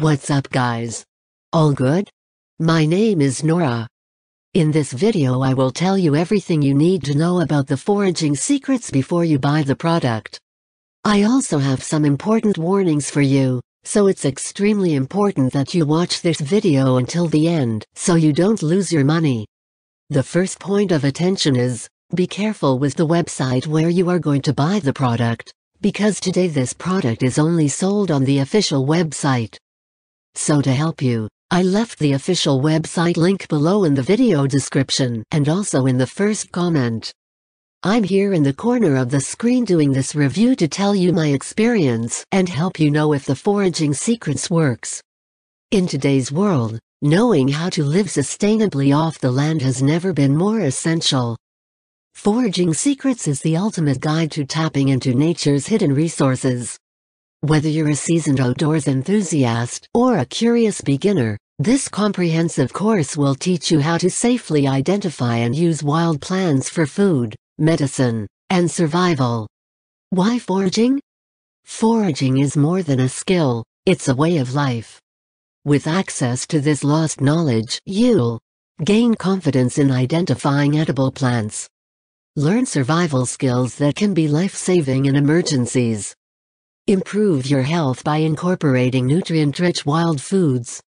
What's up guys? All good? My name is Nora. In this video I will tell you everything you need to know about the foraging secrets before you buy the product. I also have some important warnings for you, so it's extremely important that you watch this video until the end, so you don't lose your money. The first point of attention is, be careful with the website where you are going to buy the product, because today this product is only sold on the official website. So to help you, I left the official website link below in the video description and also in the first comment. I'm here in the corner of the screen doing this review to tell you my experience and help you know if the foraging secrets works. In today's world, knowing how to live sustainably off the land has never been more essential. Foraging Secrets is the ultimate guide to tapping into nature's hidden resources. Whether you're a seasoned outdoors enthusiast or a curious beginner, this comprehensive course will teach you how to safely identify and use wild plants for food, medicine, and survival. Why foraging? Foraging is more than a skill, it's a way of life. With access to this lost knowledge, you'll gain confidence in identifying edible plants. Learn survival skills that can be life-saving in emergencies. Improve your health by incorporating nutrient-rich wild foods.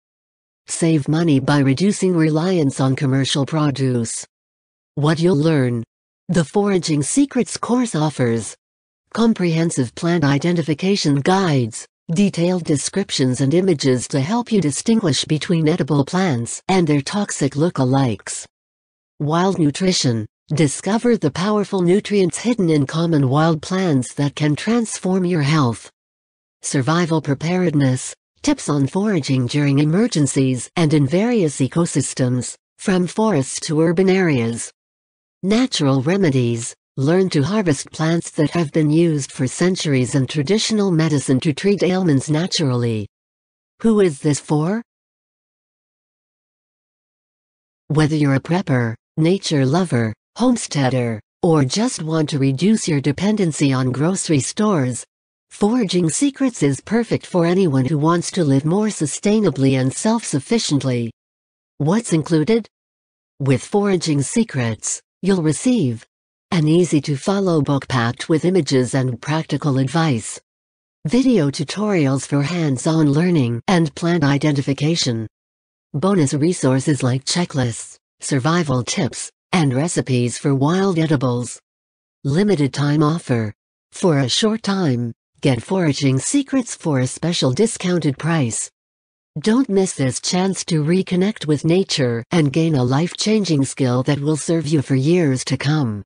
Save money by reducing reliance on commercial produce. What you'll learn. The Foraging Secrets course offers comprehensive plant identification guides, detailed descriptions and images to help you distinguish between edible plants and their toxic look-alikes. Wild Nutrition Discover the powerful nutrients hidden in common wild plants that can transform your health. Survival preparedness, tips on foraging during emergencies and in various ecosystems, from forests to urban areas. Natural remedies, learn to harvest plants that have been used for centuries and traditional medicine to treat ailments naturally. Who is this for? Whether you're a prepper, nature lover, homesteader, or just want to reduce your dependency on grocery stores, Foraging Secrets is perfect for anyone who wants to live more sustainably and self-sufficiently. What's included? With Foraging Secrets, you'll receive an easy-to-follow book packed with images and practical advice, video tutorials for hands-on learning and plant identification, bonus resources like checklists, survival tips, and recipes for wild edibles. Limited time offer. For a short time, get foraging secrets for a special discounted price. Don't miss this chance to reconnect with nature and gain a life-changing skill that will serve you for years to come.